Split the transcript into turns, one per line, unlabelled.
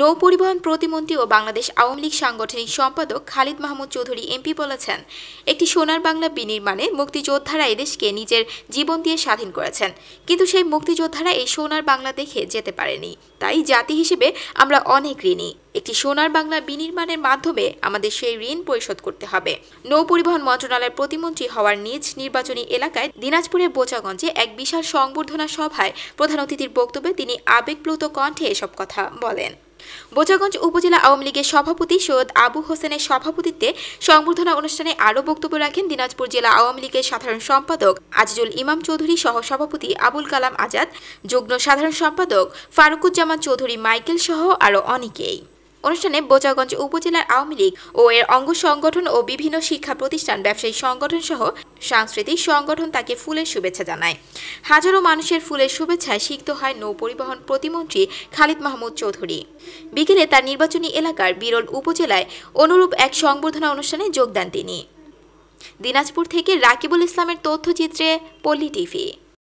নৌ পরিবহন প্রতিমন্ত্রী ও বাংলাদেশ আওয়ামী লীগ সাংগঠনিক সম্পাদক খালিদ মাহমুদ চৌধুরী এমপি বলেছেন, একটি সোনার বাংলা বিনির্মাণে মুক্তিযোদ্ধারা এদেশকে নিজের জীবন দিয়ে স্বাধীন করেছেন, কিন্তু সেই মুক্তিযোদ্ধারা এই সোনার বাংলা দেখে যেতে পারেনি। তাই জাতি হিসেবে আমরা অনেক ঋণী। একটি সোনার বাংলা বিনির্মাণের মাধ্যমে আমাদের সেই ঋণ পরিশোধ করতে হবে। নৌ পরিবহন মন্ত্রণালয়ের প্রতিমন্ত্রী হওয়ার নিজ নির্বাচনী এলাকায় দিনাজপুরের বোচাগঞ্জে এক বিশাল সংবর্ধনা সভায় প্রধান অতিথির বক্তব্যে তিনি আবেগপ্লুত কণ্ঠে এসব কথা বলেন। বোচাগঞ্জ উপজেলা আওয়ামী লীগের সভাপতি সৈয়দ আবু হোসেনের সভাপতিত্বে সংবর্ধনা অনুষ্ঠানে আরও বক্তব্য রাখেন দিনাজপুর জেলা আওয়ামী লীগের সাধারণ সম্পাদক আজিজুল ইমাম চৌধুরী সহ সভাপতি আবুল কালাম আজাদ, যুগ্ম সাধারণ সম্পাদক ফারুকুজ্জামান চৌধুরী মাইকেল সহ আরও অনেকেই। অনুষ্ঠানে বোচাগঞ্জ উপজেলার আওয়ামী লীগ ও এর অঙ্গ সংগঠন ও বিভিন্ন শিক্ষা প্রতিষ্ঠান, ব্যবসায়ী সংগঠন সহ সাংস্কৃতিক সংগঠন তাকে ফুলের শুভেচ্ছা জানায়। হাজারো মানুষের ফুলের শুভেচ্ছায় সিক্ত হয় নৌ পরিবহন প্রতিমন্ত্রী খালিদ মাহমুদ চৌধুরী। বিকেলে তার নির্বাচনী এলাকার বিরল উপজেলায় অনুরূপ এক সংবর্ধনা অনুষ্ঠানে যোগদান তিনি। দিনাজপুর থেকে রাকিবুল ইসলামের তথ্যচিত্রে পল্লী টিভি।